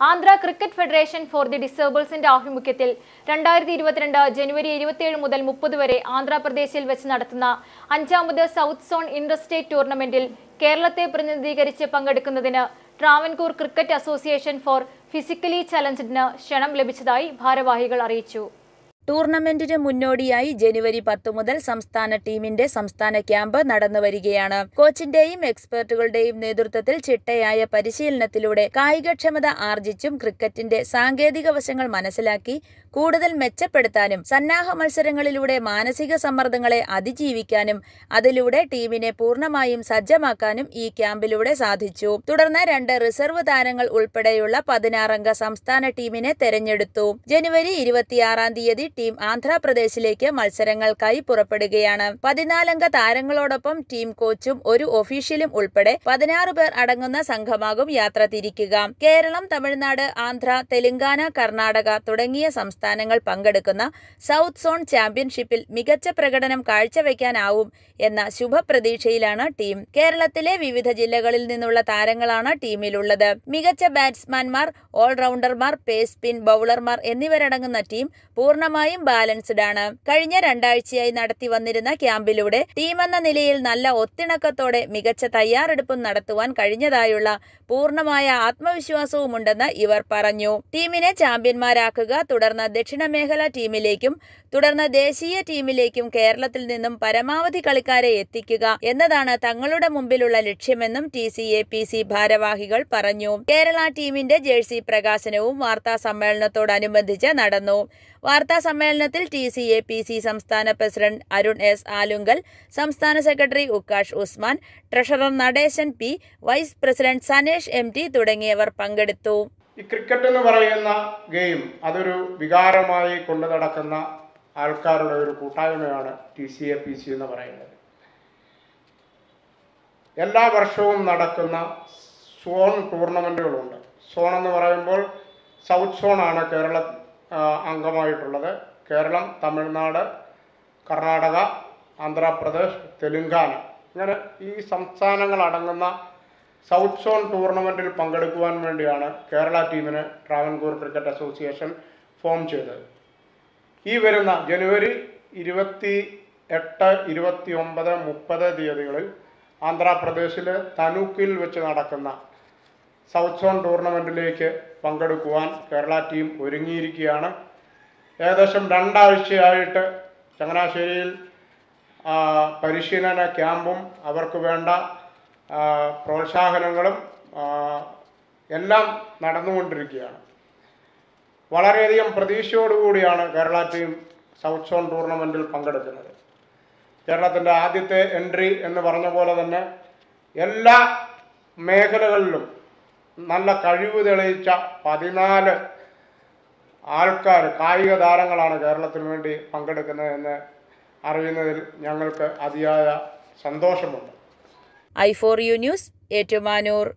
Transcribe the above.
Andhra cricket federation for the ഡിസേബിൾസിന്റെ ആഭിമുഖ്യത്തിൽ രണ്ടായിരത്തി ഇരുപത്തിരണ്ട് ജനുവരി ഇരുപത്തിയേഴ് മുതൽ മുപ്പത് വരെ ആന്ധ്രാപ്രദേശിൽ വെച്ച് നടത്തുന്ന അഞ്ചാമത് സൗത്ത് സോൺ ഇന്റർസ്റ്റേറ്റ് ടൂർണമെന്റിൽ കേരളത്തെ പ്രതിനിധീകരിച്ച് പങ്കെടുക്കുന്നതിന് Travancore cricket association for physically ചലഞ്ചഡിന് ക്ഷണം ലഭിച്ചതായി ഭാരവാഹികൾ അറിയിച്ചു. ടൂർണമെന്റിന് മുന്നോടിയായി ജനുവരി പത്ത് മുതൽ സംസ്ഥാന ടീമിന്റെ സംസ്ഥാന ക്യാമ്പ് നടന്നു വരികയാണ് കോച്ചിന്റെയും എക്സ്പെർട്ടുകളുടെയും നേതൃത്വത്തിൽ ചിട്ടയായ പരിശീലനത്തിലൂടെ കായികക്ഷമത ആർജിച്ചും ക്രിക്കറ്റിന്റെ സാങ്കേതിക വശങ്ങൾ മനസ്സിലാക്കി കൂടുതൽ മെച്ചപ്പെടുത്താനും സന്നാഹ മത്സരങ്ങളിലൂടെ മാനസിക സമ്മർദ്ദങ്ങളെ അതിജീവിക്കാനും അതിലൂടെ ടീമിനെ പൂർണമായും സജ്ജമാക്കാനും ഈ ക്യാമ്പിലൂടെ സാധിച്ചു. തുടർന്ന് രണ്ട് റിസർവ് താരങ്ങൾ ഉൾപ്പെടെയുള്ള പതിനാറംഗ സംസ്ഥാന ടീമിനെ തെരഞ്ഞെടുത്തു. ജനുവരി ഇരുപത്തിയാറാം തീയതി ടീം ആന്ധ്രാപ്രദേശിലേക്ക് മത്സരങ്ങൾക്കായി പുറപ്പെടുകയാണ്. പതിനാലംഗ താരങ്ങളോടൊപ്പം ടീം കോച്ചും ഒരു ഒഫീഷ്യലും ഉൾപ്പെടെ പതിനാറ് പേർ അടങ്ങുന്ന സംഘമാകും യാത്ര തിരിക്കുക. കേരളം തമിഴ്നാട് ആന്ധ്ര തെലങ്കാന കർണാടക തുടങ്ങിയ സംസ്ഥാനങ്ങൾ പങ്കെടുക്കുന്ന സൗത്ത് സോൺ ചാമ്പ്യൻഷിപ്പിൽ മികച്ച പ്രകടനം കാഴ്ചവെക്കാനാവും എന്ന ശുഭപ്രതീക്ഷയിലാണ് ടീം. കേരളത്തിലെ വിവിധ ജില്ലകളിൽ നിന്നുള്ള താരങ്ങളാണ് ടീമിലുള്ളത്. മികച്ച ബാറ്റ്സ്മാൻമാർ ഓൾറൗണ്ടർമാർ പേസ് സ്പിൻ ബൌളർമാർ എന്നിവരടങ്ങുന്ന ടീം പൂർണമായും ബാലൻസ്ഡ് ആണ്. കഴിഞ്ഞ രണ്ടാഴ്ചയായി നടത്തി വന്നിരുന്ന ക്യാമ്പിലൂടെ ടീമെന്ന നിലയിൽ നല്ല ഒത്തിണക്കത്തോടെ മികച്ച തയ്യാറെടുപ്പും നടത്തുവാൻ കഴിഞ്ഞതായുള്ള പൂർണമായ ആത്മവിശ്വാസവുമുണ്ടെന്ന് ഇവർ പറഞ്ഞു. ടീമിനെ ചാമ്പ്യന്മാരാക്കുക തുടർന്ന് ദക്ഷിണ മേഖല ടീമിലേക്കും തുടർന്ന് ദേശീയ ടീമിലേക്കും കേരളത്തിൽ നിന്നും പരമാവധി കളിക്കാരെ എത്തിക്കുക എന്നതാണ് തങ്ങളുടെ മുമ്പിലുള്ള ലക്ഷ്യമെന്നും T C A P C ഭാരവാഹികൾ പറഞ്ഞു. കേരള ടീമിന്റെ ജേഴ്സി പ്രകാശനവും വാർത്താ സമ്മേളനത്തോടനുബന്ധിച്ച് നടന്നു. വാർത്താ സമ്മേളനത്തിൽ T C A P C സംസ്ഥാന പ്രസിഡന്റ് അരുൺ എസ് ആലുങ്കൽ സംസ്ഥാന secretary Ukkash Usman treasurer Nadesan P vice president Sanesh M T തുടങ്ങിയവർ പങ്കെടുത്തു. ഈ ക്രിക്കറ്റ് എന്ന് പറയുന്ന ഗെയിം അതൊരു വികാരമായി കൊണ്ടു നടക്കുന്ന ആൾക്കാരുടെ ഒരു കൂട്ടായ്മയാണ് T C A P C എന്ന് പറയുന്നത്. എല്ലാ വർഷവും നടക്കുന്ന സോൺ ടൂർണമെന്റുകളുണ്ട് സോൺ എന്ന് പറയുമ്പോൾ സൗത്ത് സോണാണ് കേരള അംഗമായിട്ടുള്ളത്. കേരളം തമിഴ്നാട് കർണാടക ആന്ധ്രാപ്രദേശ് തെലുങ്കാന. ഇങ്ങനെ ഈ സംസ്ഥാനങ്ങൾ അടങ്ങുന്ന സൗത്ത് സോൺ ടൂർണമെന്റിൽ പങ്കെടുക്കുവാൻ വേണ്ടിയാണ് കേരള ടീമിന് ട്രാവൻകൂർ ക്രിക്കറ്റ് അസോസിയേഷൻ ഫോം ചെയ്തത്. ഈ വരുന്ന ജനുവരി ഇരുപത്തി എട്ട് ഇരുപത്തി ഒമ്പത് മുപ്പത് തീയതികളിൽ ആന്ധ്രാപ്രദേശിലെ തനൂക്കിൽ വെച്ച് നടക്കുന്ന സൗത്ത് സോൺ ടൂർണമെന്റിലേക്ക് പങ്കെടുക്കുവാൻ കേരള ടീം ഒരുങ്ങിയിരിക്കുകയാണ്. ഏകദേശം രണ്ടാഴ്ചയായിട്ട് ചങ്ങനാശ്ശേരിയിൽ പരിശീലന ക്യാമ്പും അവർക്ക് വേണ്ട പ്രോത്സാഹനങ്ങളും എല്ലാം നടന്നുകൊണ്ടിരിക്കുകയാണ്. വളരെയധികം പ്രതീക്ഷയോടുകൂടിയാണ് കേരള ടീം സൗത്ത് സോൺ ടൂർണമെന്റിൽ പങ്കെടുക്കുന്നത്. കേരളത്തിന്റെ ആദ്യത്തെ എൻട്രി എന്ന് പറഞ്ഞ പോലെ തന്നെ എല്ലാ മേഖലകളിലും നല്ല കഴിവ് തെളിയിച്ച പതിനാല് ആൾക്കാർ കായിക താരങ്ങളാണ് കേരളത്തിന് വേണ്ടി പങ്കെടുക്കുന്നത് എന്ന് അറിയുന്നതിൽ ഞങ്ങൾക്ക് അതിയായ സന്തോഷമുണ്ട്. I for you news Ettumanoor.